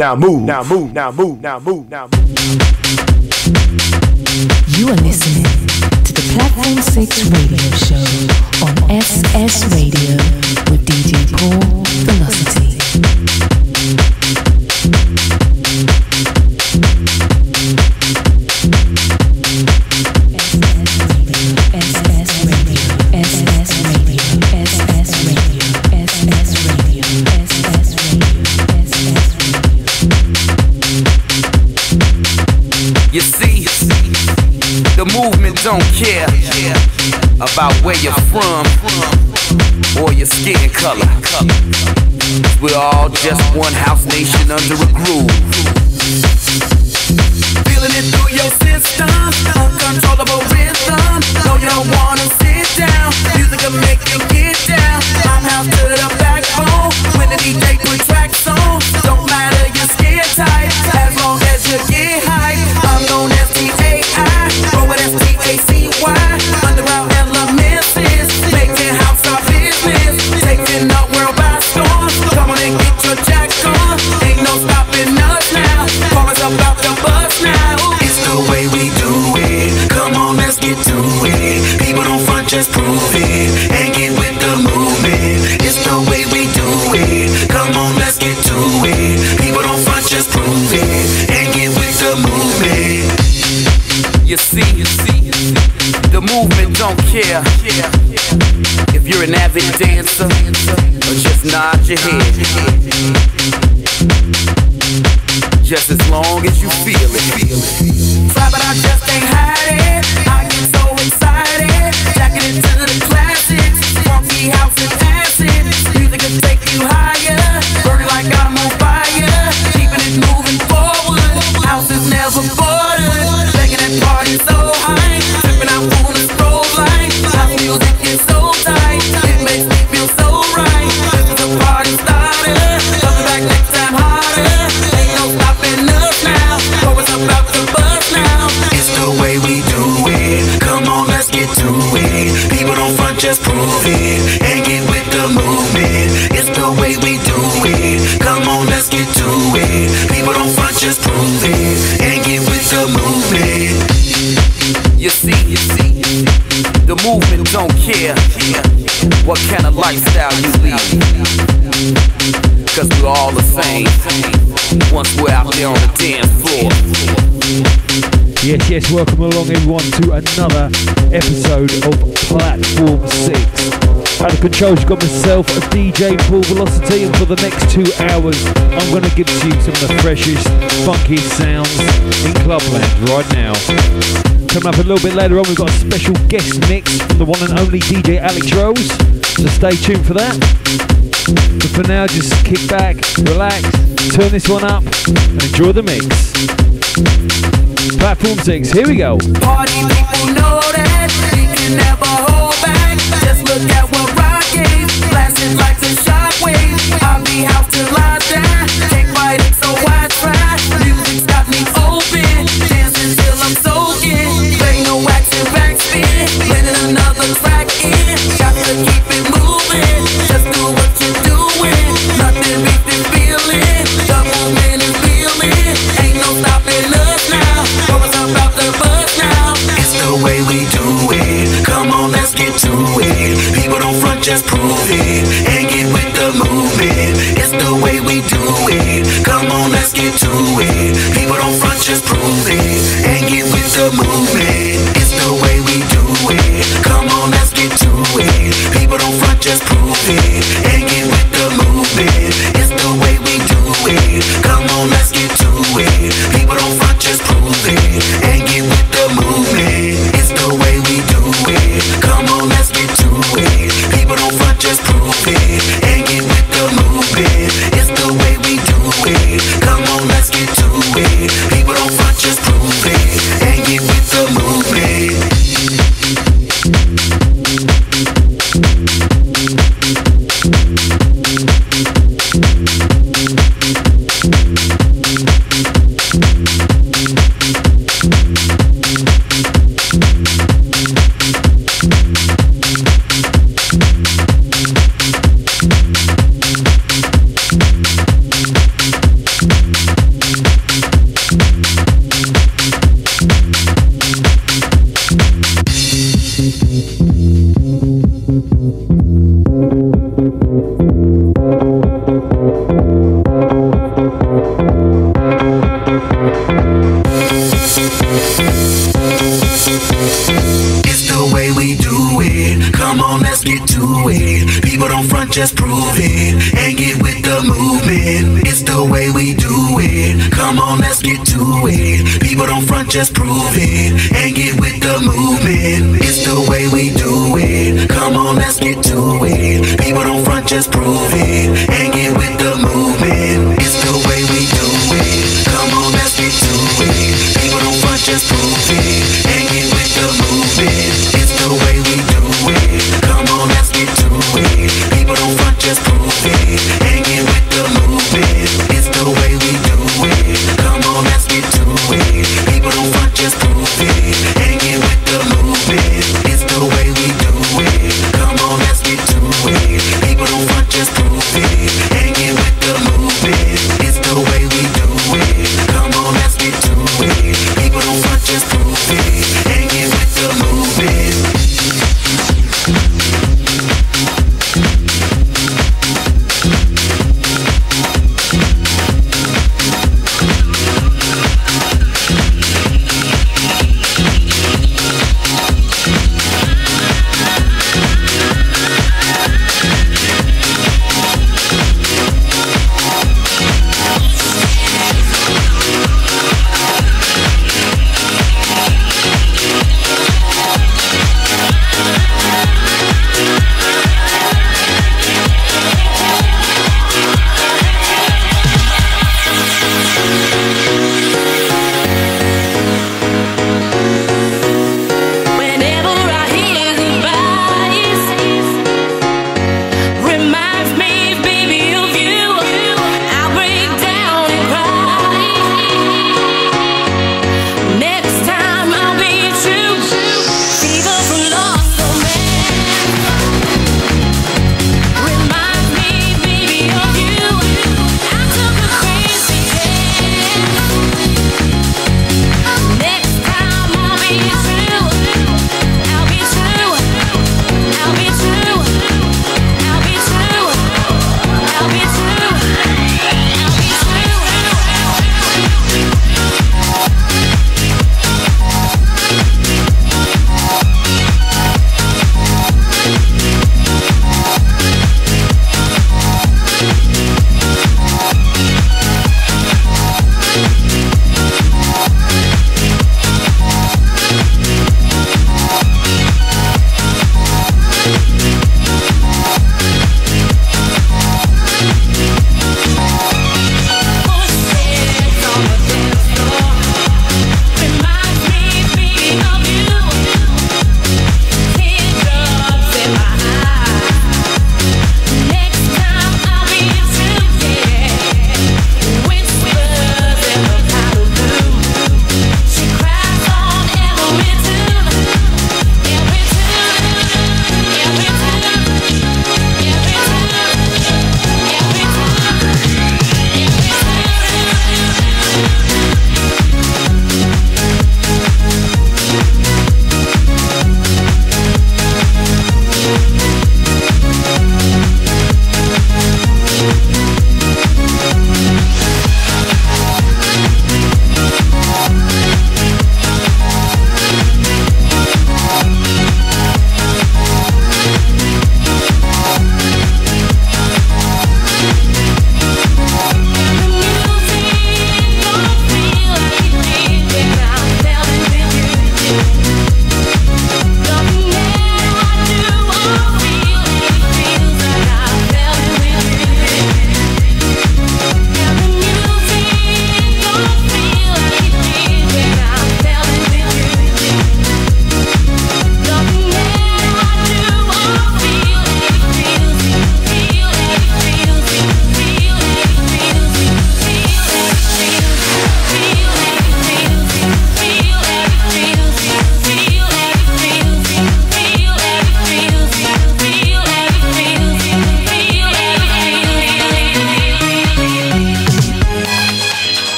now move, now move, now move, now move, now move. You are listening to the Platform 6 radio show on SS Radio with DJ Paul Velocity. Don't care about where you're from or your skin color. We're all just one house nation under a groove. Feeling it through your system, uncontrollable rhythm. No, you don't wanna Music make you get down. I'm to the backbone. When the DJ tracks on, don't matter your skin type, as long as you get high. I'm. Rolling as T.A.C.Y. Underground elements You see, you see, the movement don't care if you're an avid dancer or just nod your head. Just as long as you feel it. Try, but I just can't hide it. Front, just prove it. And with the movement. It's the way we do it. Come on, let's get to it. People don't front, just prove it. And get with the movement. You see, you see, the movement don't care what kind of lifestyle you lead. Cause we're all the same once we're out there on the dance floor. Yes, yes, welcome along everyone to another episode of Platform 6. At the controls, you've got myself, a DJ Paul Velocity, and for the next two hours, I'm going to give to you some of the freshest, funkiest sounds in Clubland right now. Coming up a little bit later on, we've got a special guest mix from the one and only DJ Alex Rose, so stay tuned for that. But for now, just kick back, relax, turn this one up, and enjoy the mix. Platform 6, here we go. Never hold back. Just look at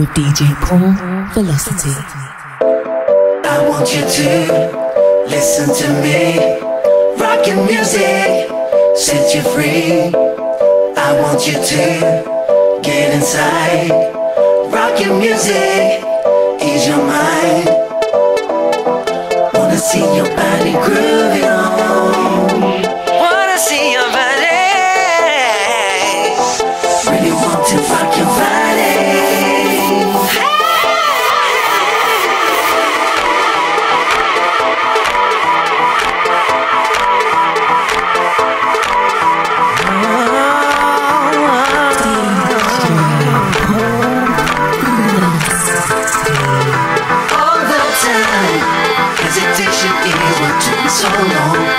with DJ Paul Velocity. I want you to listen to me. Rockin' music set you free. I want you to get inside. Rockin' music ease your mind. Wanna see your body grooving on. Wanna see so long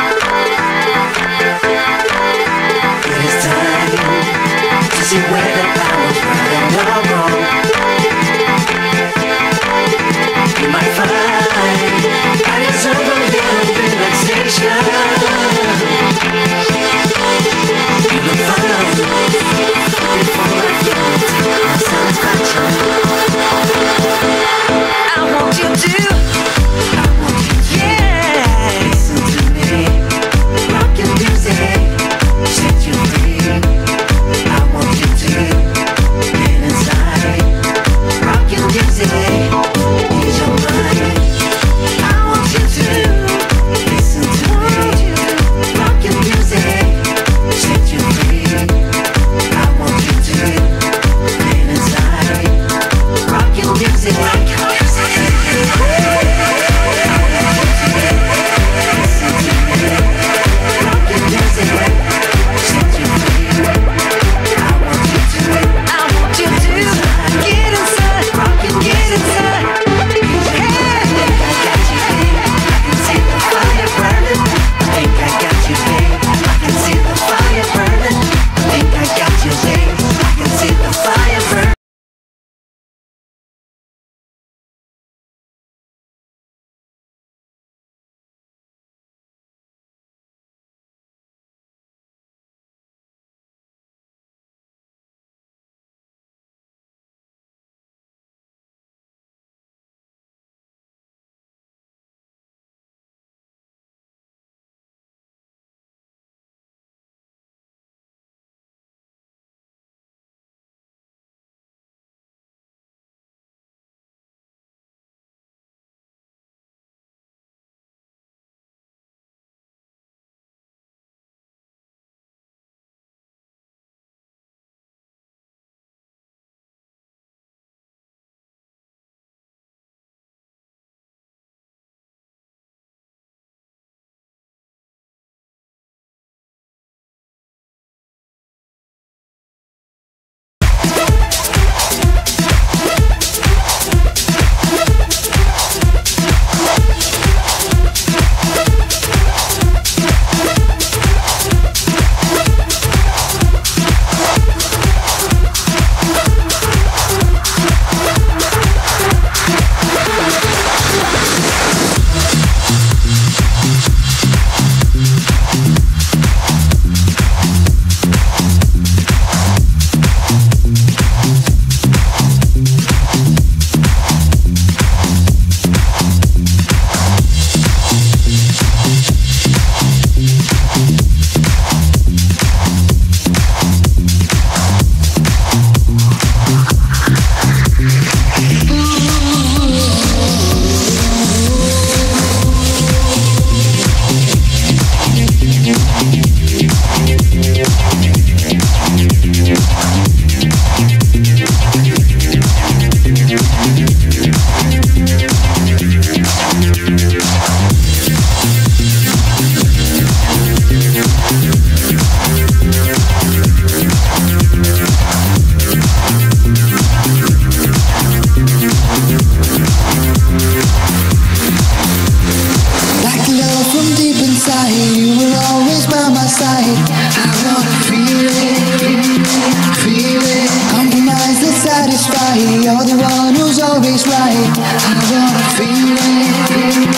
You're the one who's always right. I wanna feel it,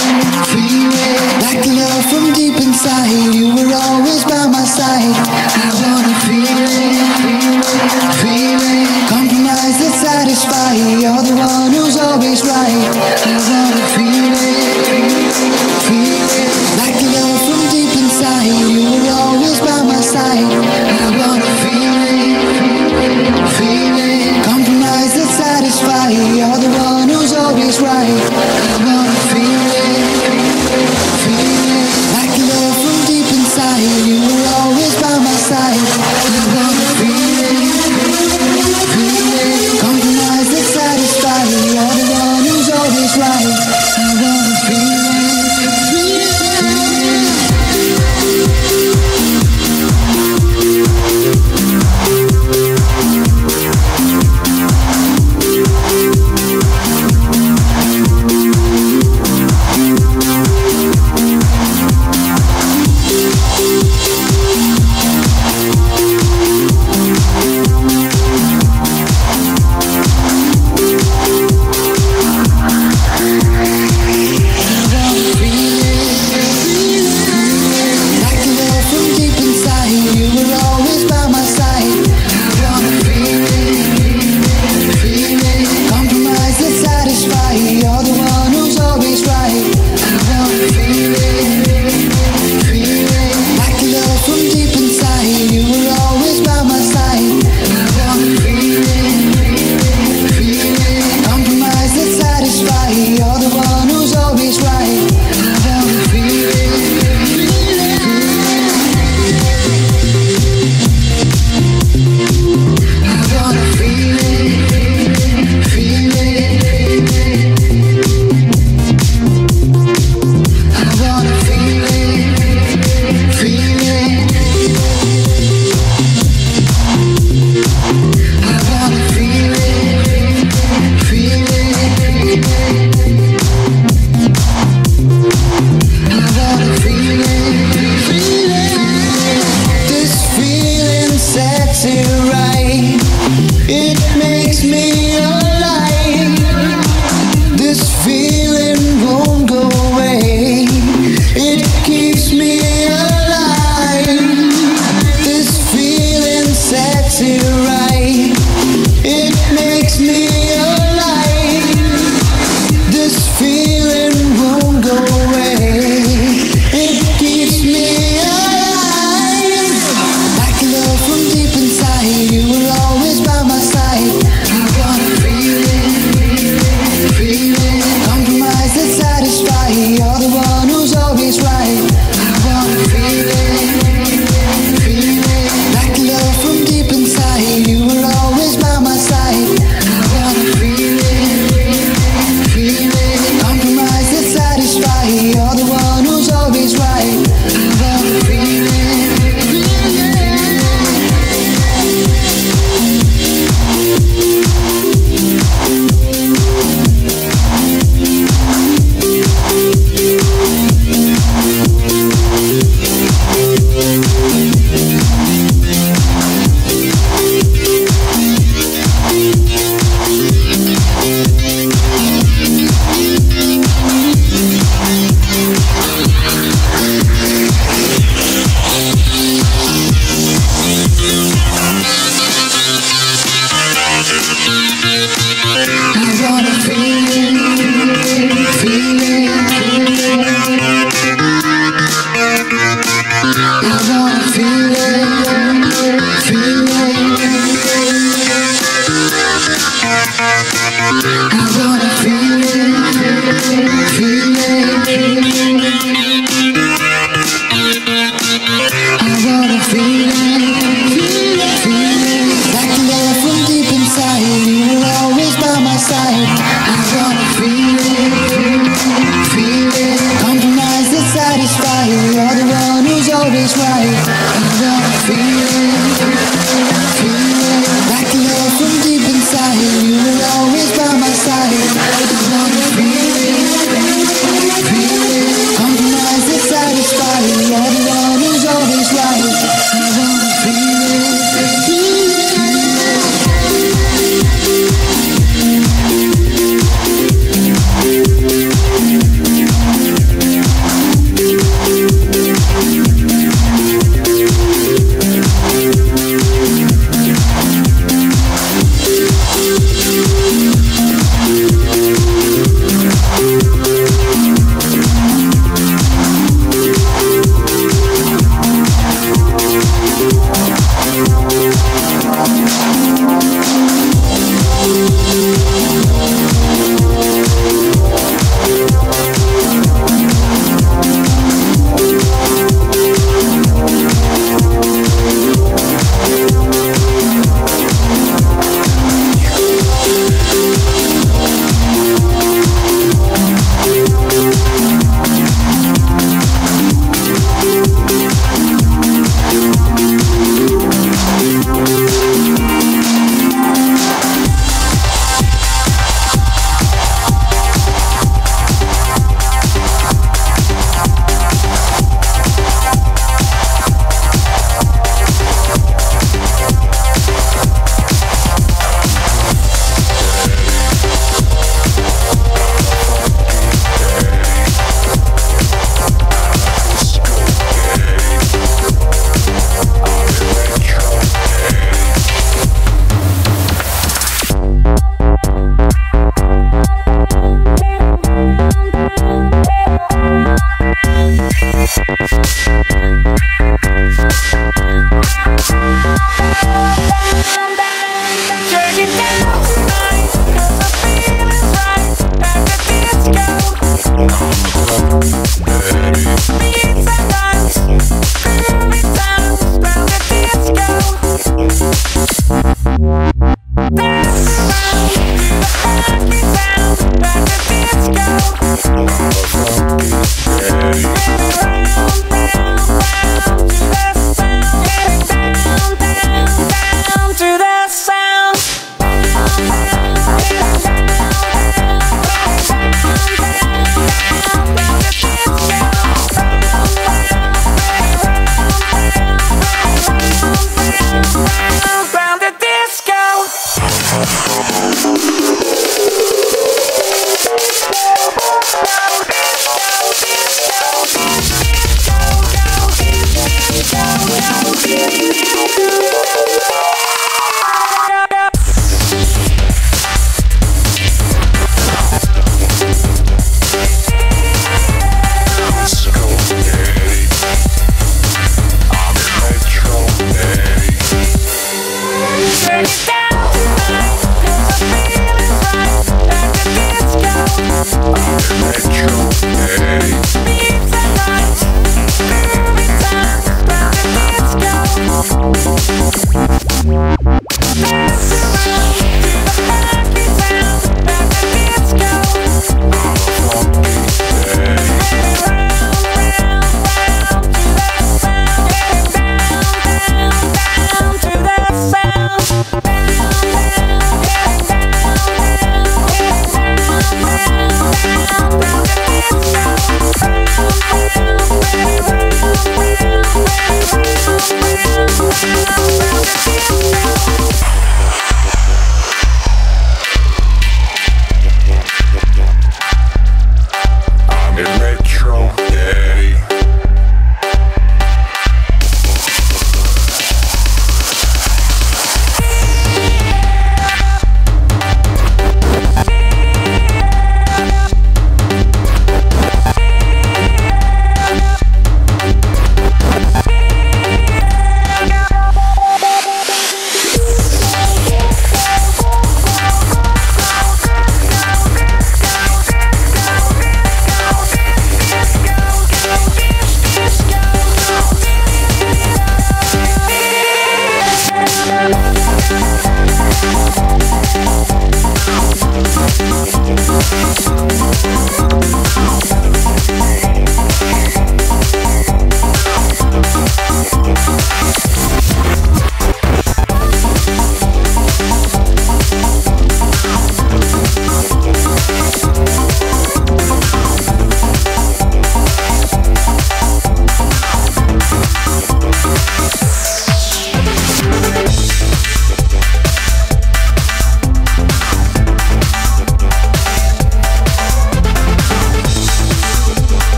feel it. Like love from deep inside. You were always by my side. I Round the disco.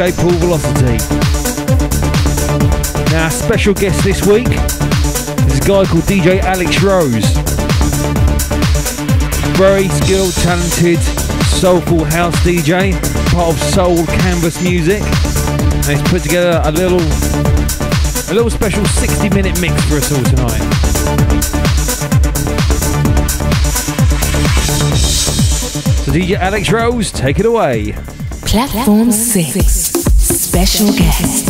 DJ Paul Velocity. Now, our special guest this week is a guy called DJ Alex Rose. Very skilled, talented, soulful house DJ, part of Soul Canvas Music. And he's put together a little a little special 60 minute mix for us all tonight. So DJ Alex Rose, take it away. Platform 6. Special guest.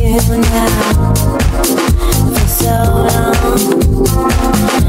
You now for so long.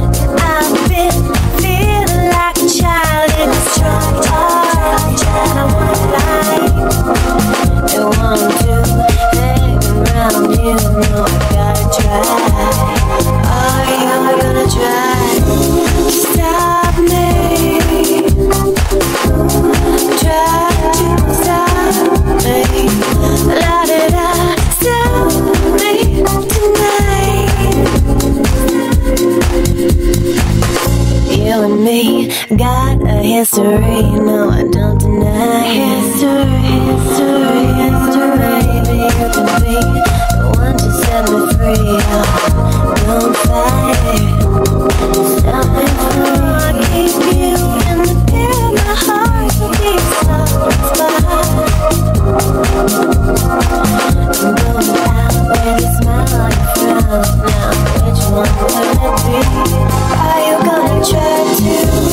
History. No, I don't deny history. History, history. Maybe you can be the one to set me free. Oh, don't fight. Stop me free. I keep you in the pit of my heart. So keep spot. I'm going out with a smile on your frown. Now, which one will it be? Are you gonna try to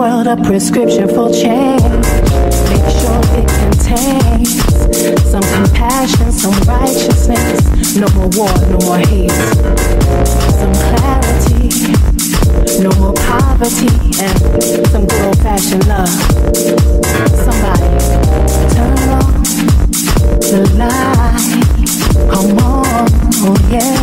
world a prescription for change. Make sure it contains some compassion, some righteousness. No more war, no more hate. Some clarity, no more poverty, and some good old fashioned love. Somebody turn on the light. Come on, oh yeah.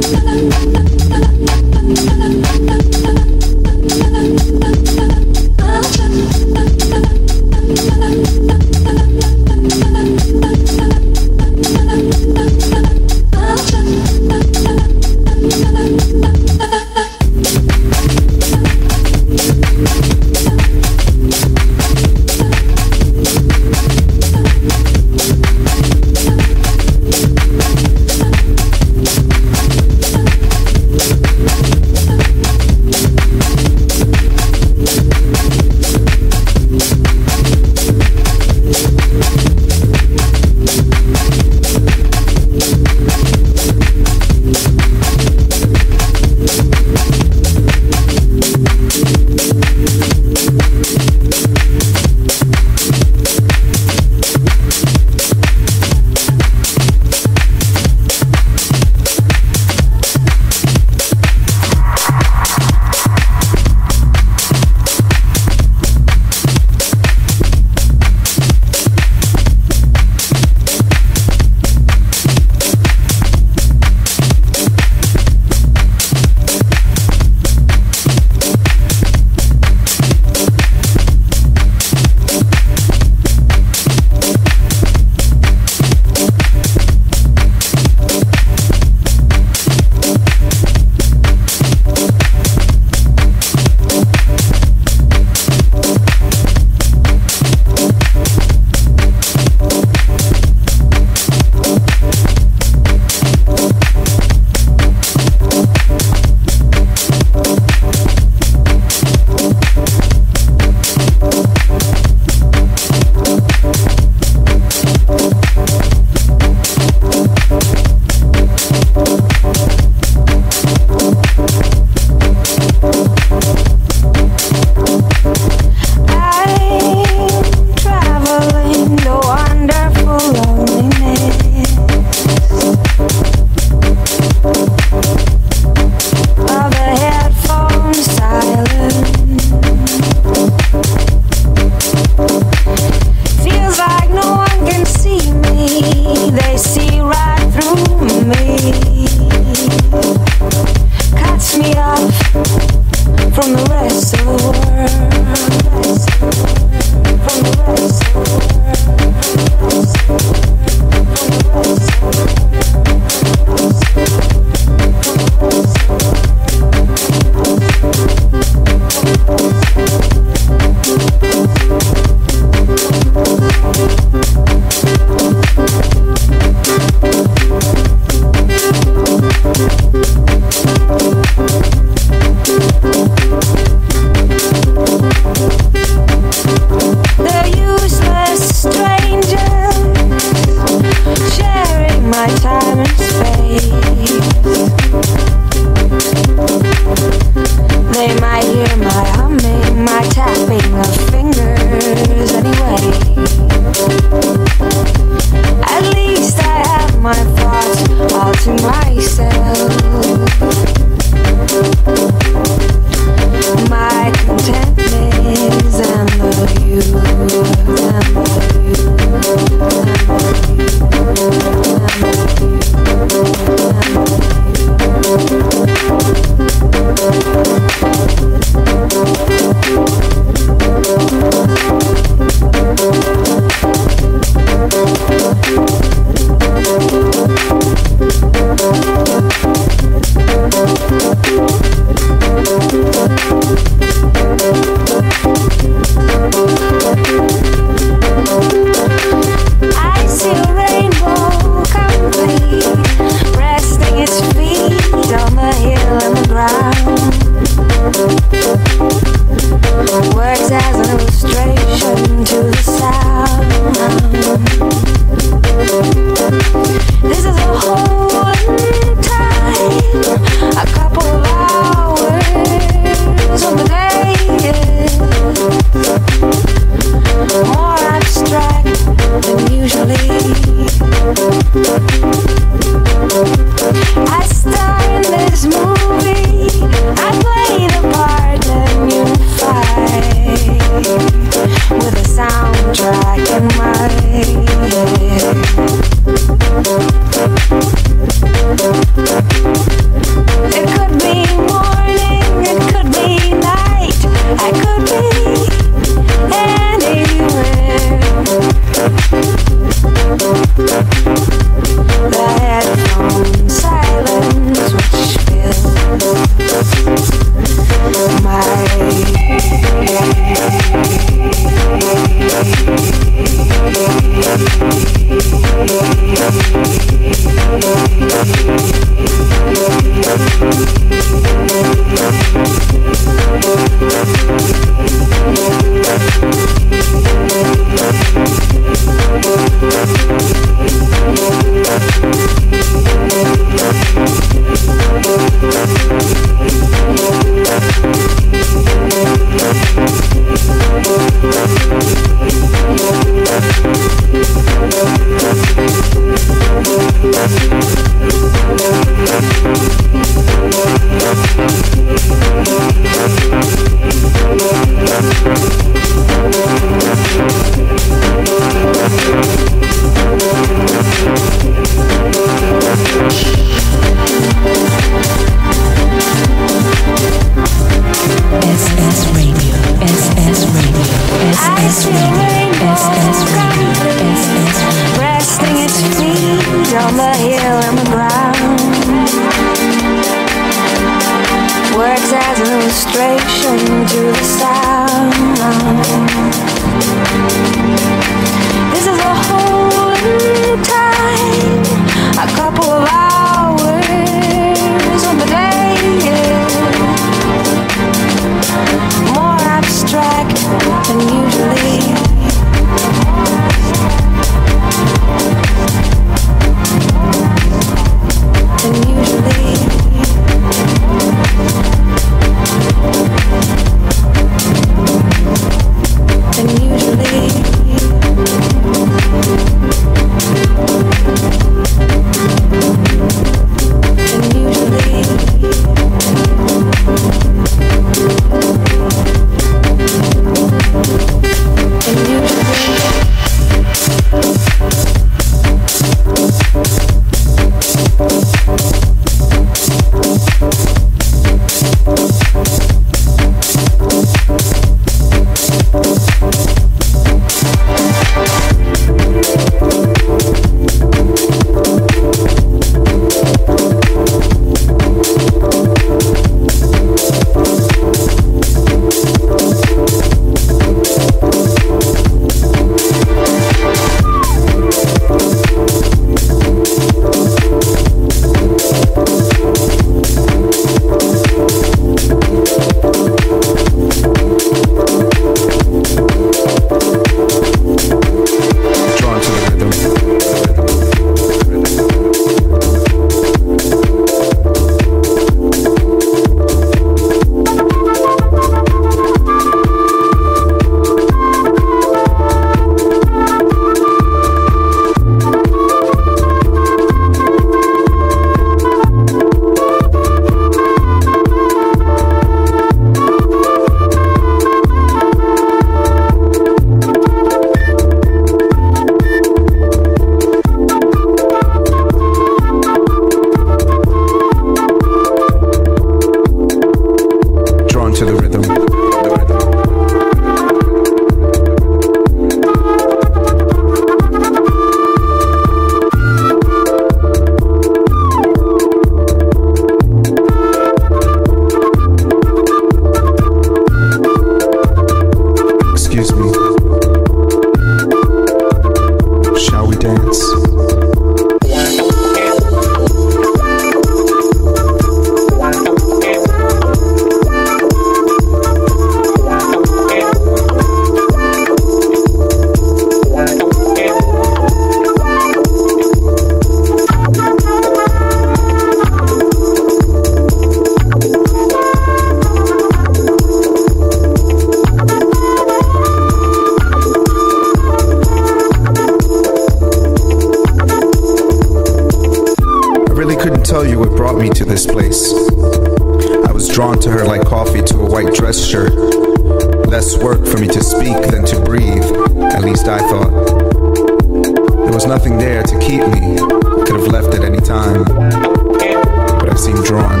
nothing there to keep me. Could have left at any time, but I seemed drawn.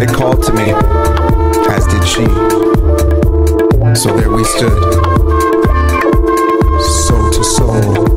It called to me, as did she. So there we stood, soul to soul.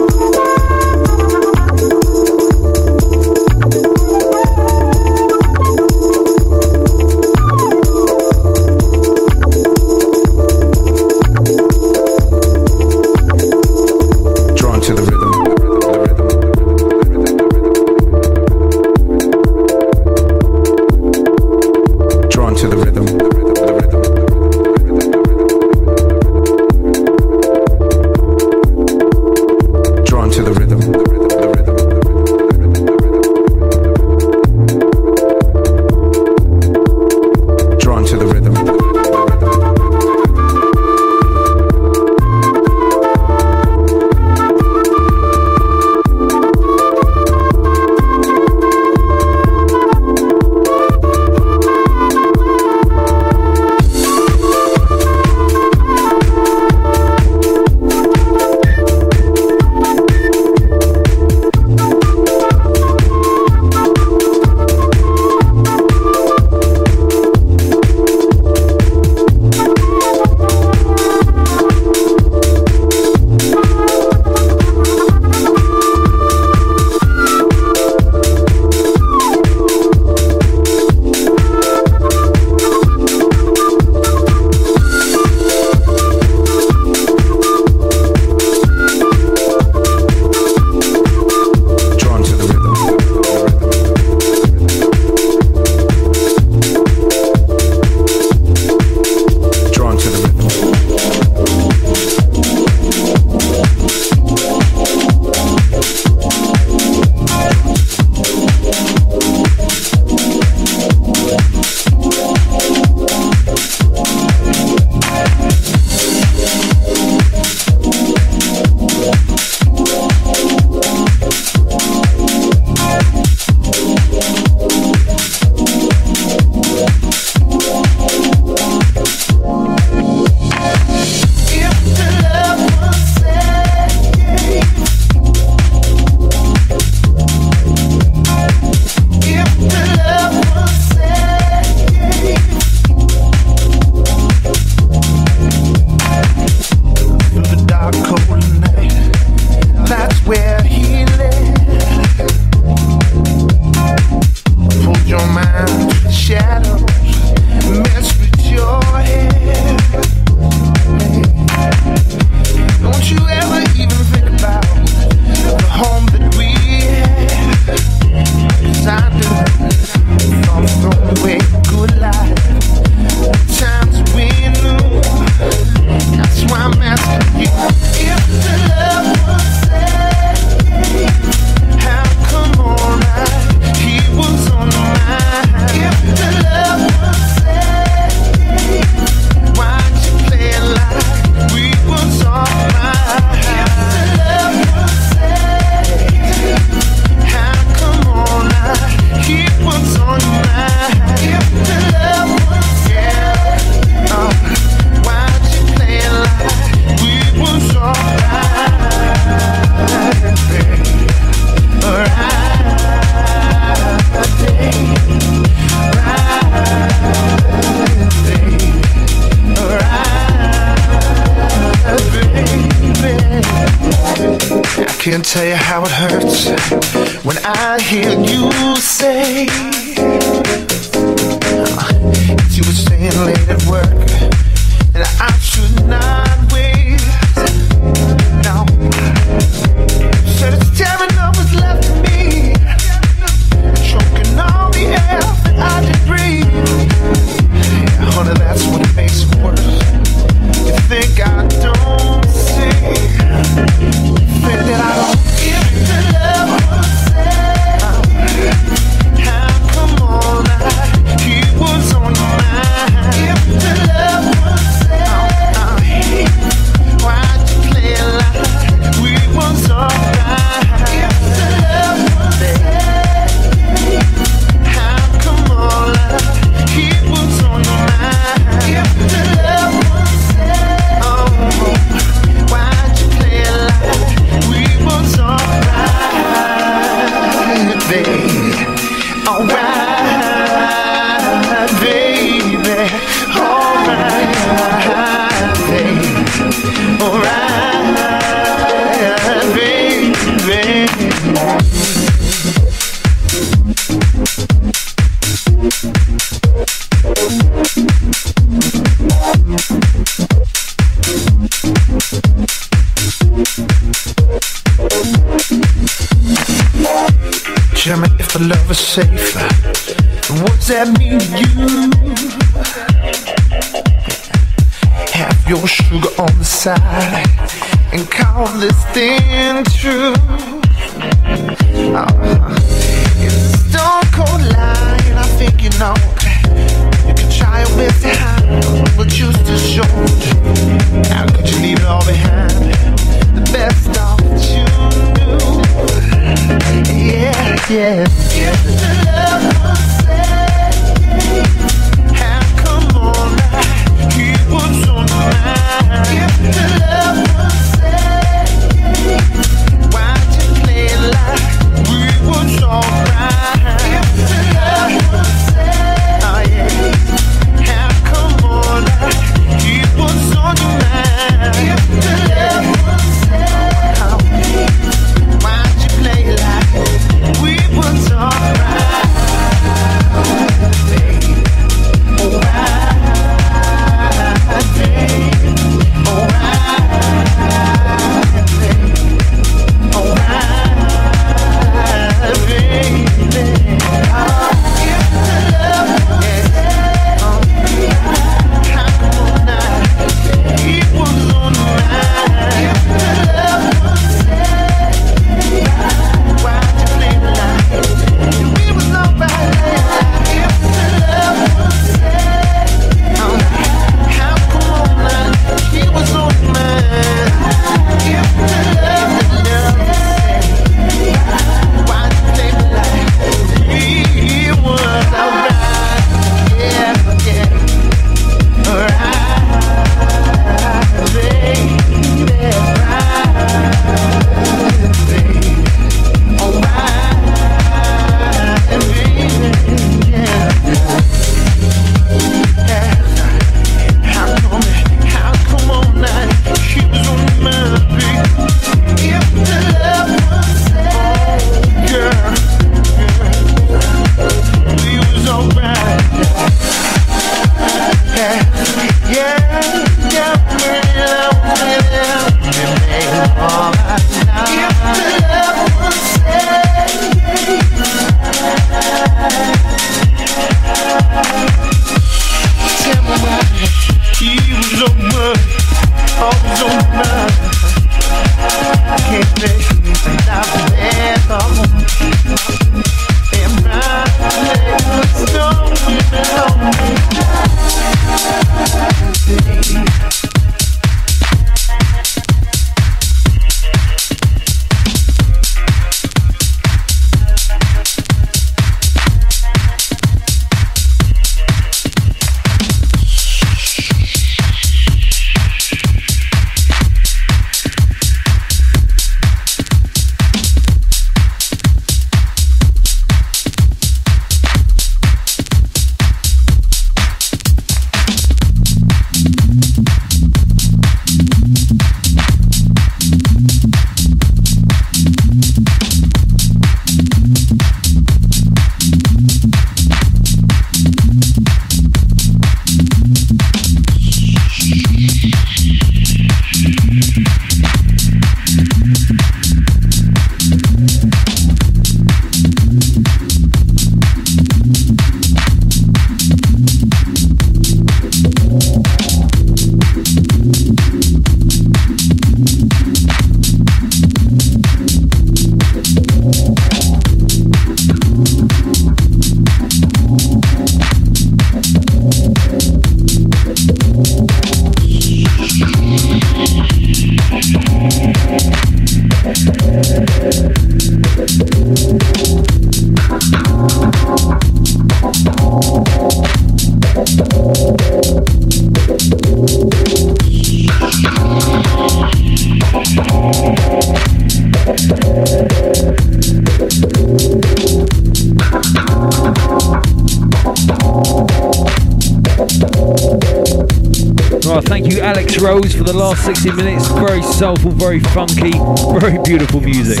funky, very beautiful music.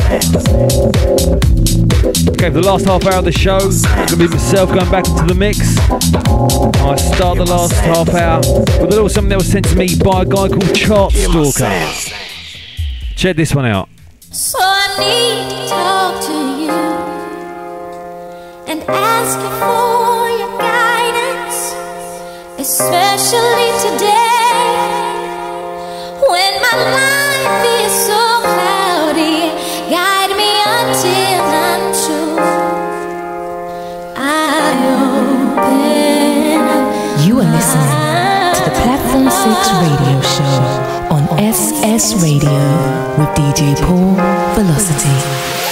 Okay, for the last half hour of the show, it's going to be myself going back into the mix. I start the last half hour with a little something that was sent to me by a guy called ChartStalker. Check this one out. So I need to talk to you and ask you for your guidance, especially today when my life. Six Radio Show on SSRadio with DJ Paul Velocity.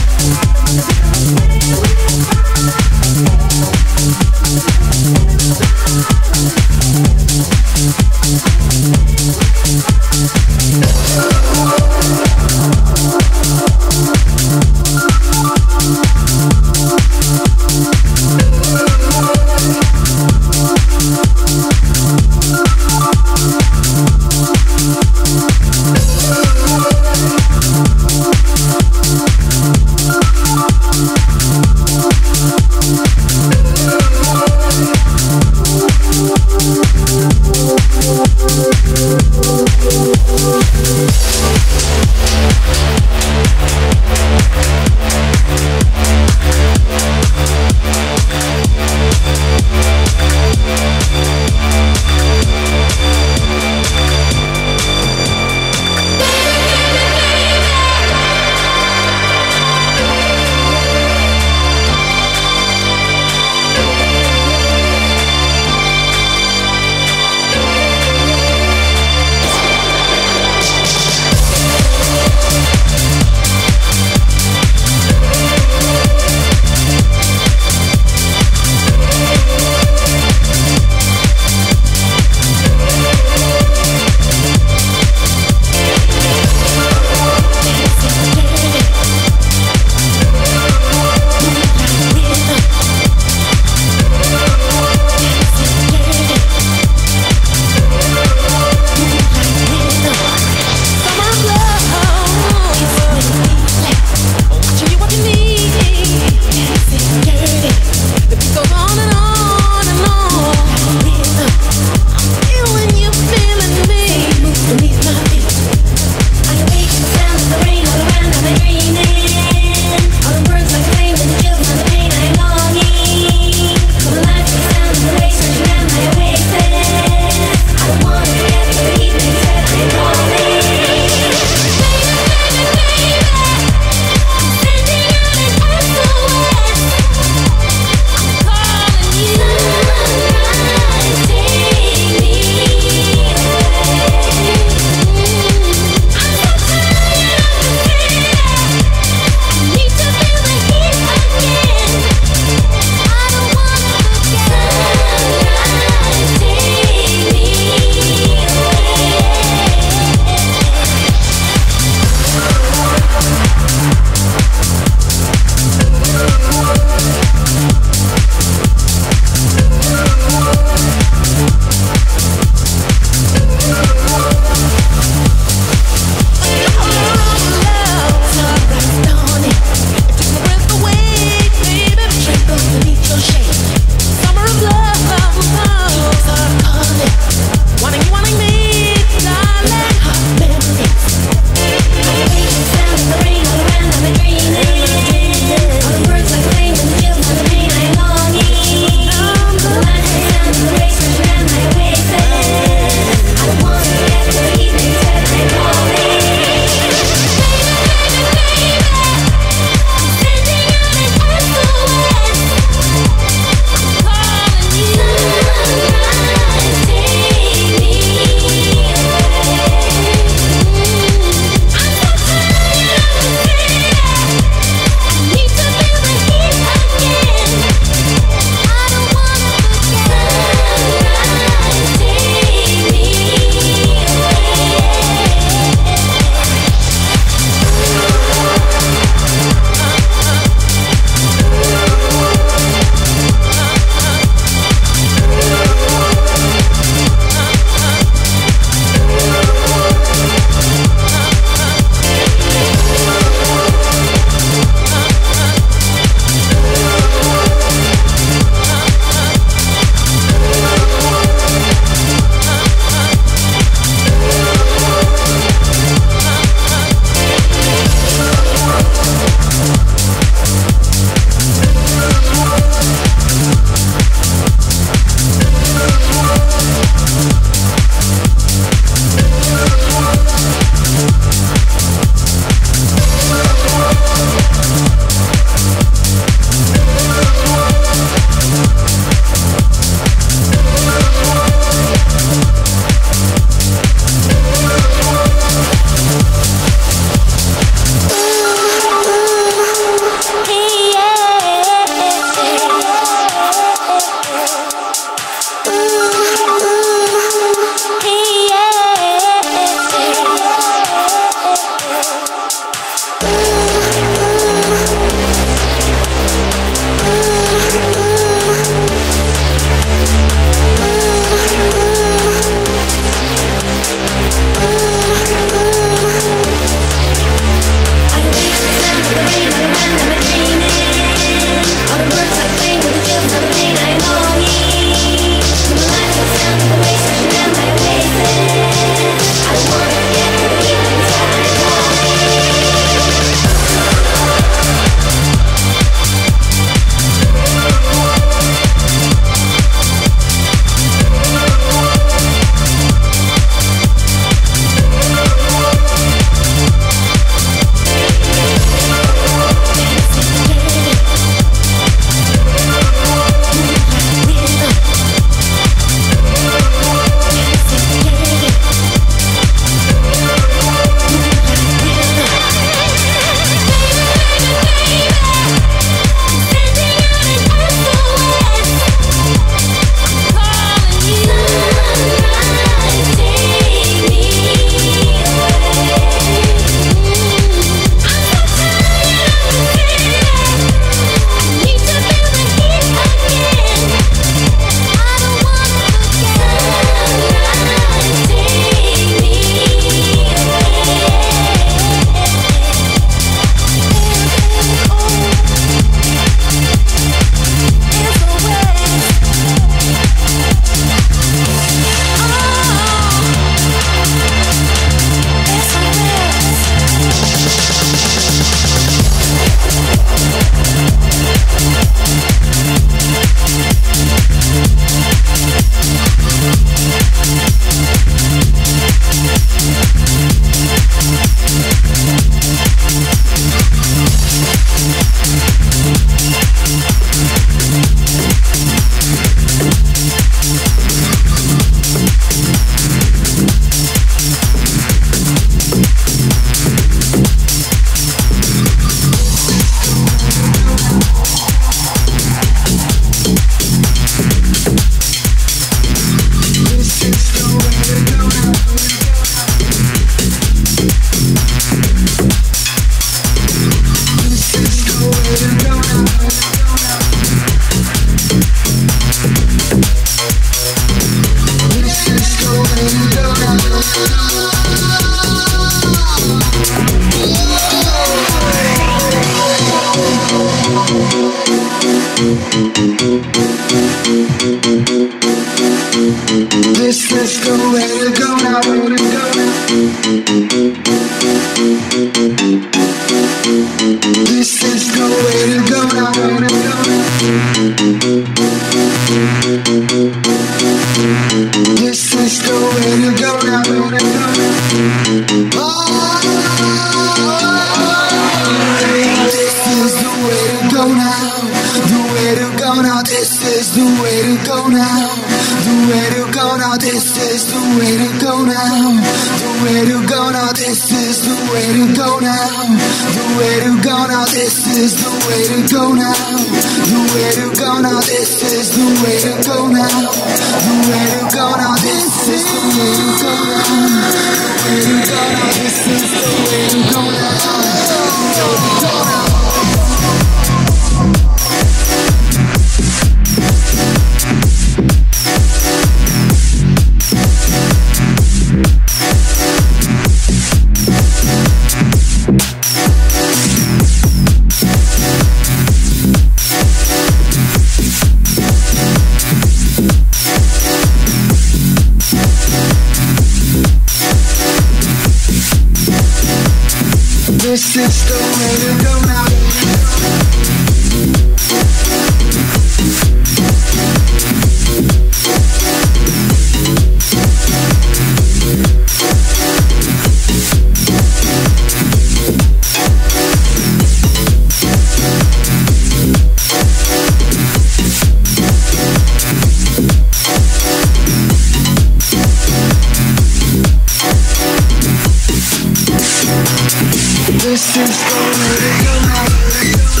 The way to go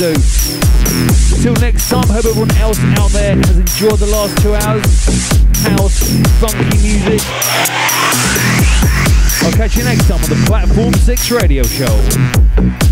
do. Till next time, hope everyone else out there has enjoyed the last two hours. House, funky music. I'll catch you next time on the Platform 6 radio show.